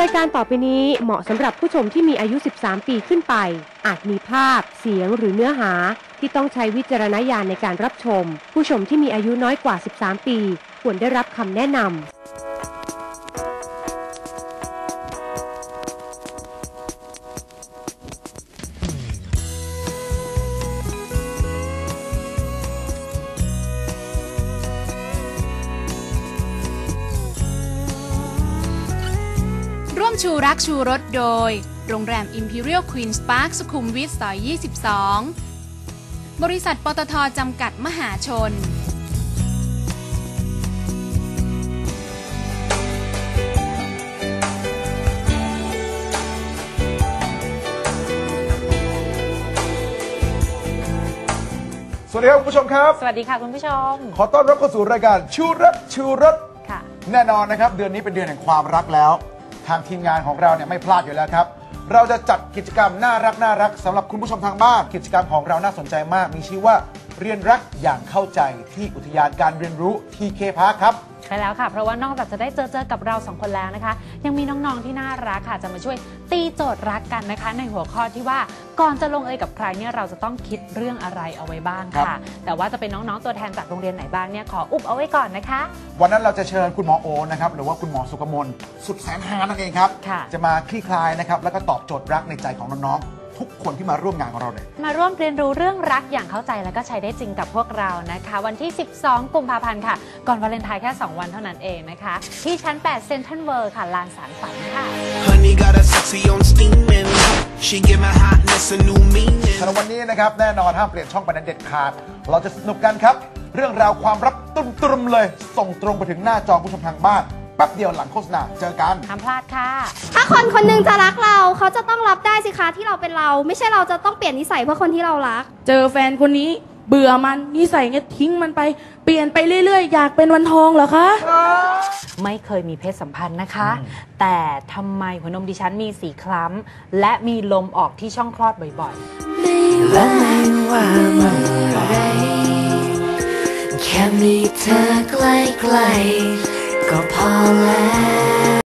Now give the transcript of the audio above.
รายการต่อไปนี้เหมาะสำหรับผู้ชมที่มีอายุ 13 ปีขึ้นไป อาจมีภาพ เสียงหรือเนื้อหา ที่ต้องใช้วิจารณญาณในการรับชม ผู้ชมที่มีอายุน้อยกว่า 13 ปี ควรได้รับคำแนะนำ มชูรักชูรสโดย โรงแรม Imperial Queen's Park สุขุมวิทซอย 22 บริษัทปตทจำกัดมหาชน สวัสดีครับคุณผู้ชมครับ สวัสดีค่ะคุณผู้ชม ขอต้อนรับเข้าสู่รายการชูรักชูรสค่ะ แน่นอนนะครับ เดือนนี้เป็นเดือนแห่งความรักแล้ว ทางทีมงานของเราเนี่ยไม่พลาดอยู่แล้วครับ เราจะจัดกิจกรรมน่ารักน่ารักสำหรับคุณผู้ชมทางบ้าน กิจกรรมของเราน่าสนใจมาก มีชื่อว่าเรียนรักอย่างเข้าใจที่อุทยานการเรียนรู้ทีเคพาร์ครับ ช่แล้วค่ะ เพราะว่านอกจากจะได้เจอเจอกับเราสองคนแล้วนะคะ ยังมีน้องๆที่น่ารักค่ะ จะมาช่วยตีโจทย์รักกันนะคะ ในหัวข้อที่ว่าก่อนจะลงเอยกับใครเนี่ยเราจะต้องคิดเรื่องอะไรเอาไว้บ้างครัค่ะบแต่ว่าจะเป็นน้องๆตัวแทนจากโรงเรียนไหนบ้างเนี่ยขออุบเอาไว้ก่อนนะคะ วันนั้นเราจะเชิญคุณหมอโอนะครับหรือว่าคุณหมอสุกมลสุดแสนหานั่นเองครับค่ะจะมาคลี่คลายนะครับแล้วก็ตอบโจทย์รักในใจของน้องๆ ทุกคนที่มาร่วมงานของเราเลยมาร่วมเรียนรู้เรื่องรักอย่างเข้าใจแล้วก็ใช้ได้จริงกับพวกเรานะคะ วันที่ 12 กุมภาพันธ์ค่ะ ก่อนวาเลนไทน์แค่ 2 วันเท่านั้นเองนะคะ ที่ชั้น 8 เซนทรัลเวิลด์ค่ะ ลานสารฝันค่ะ Honey got a sexy on steaming. She give my hotness a new meaning. สำหรับวันนี้นะครับ แน่นอนห้ามเปลี่ยนช่องไปนั้นเด็ดขาด เราจะสนุกกันครับ เรื่องราวความรักตุ้มตรุมเลย ส่งตรงไปถึงหน้าจอผู้ชมทางบ้านแป๊บเดียวหลังโฆษณาเจอกัน ห้ามพลาดค่ะ ถ้าคนคนหนึงจะรักเรา เขาจะต้องรับได้สิคะที่เราเป็นเรา ไม่ใช่เราจะต้องเปลี่ยนนิสัยเพื่อคนที่เรารัก เจอแฟนคนนี้เบื่อมันนิสัยเงี้ยทิ้งมันไป เปลี่ยนไปเรื่อยๆ อยากเป็นวันทองเหรอคะ ไม่เคยมีเพศสัมพันธ์นะคะ แต่ทำไมหัวนมดิฉันมีสีคล้ำ และมีลมออกที่ช่องคลอดบ่อยและไม่ว่าเมื่อไรแค่มีเธอใกล้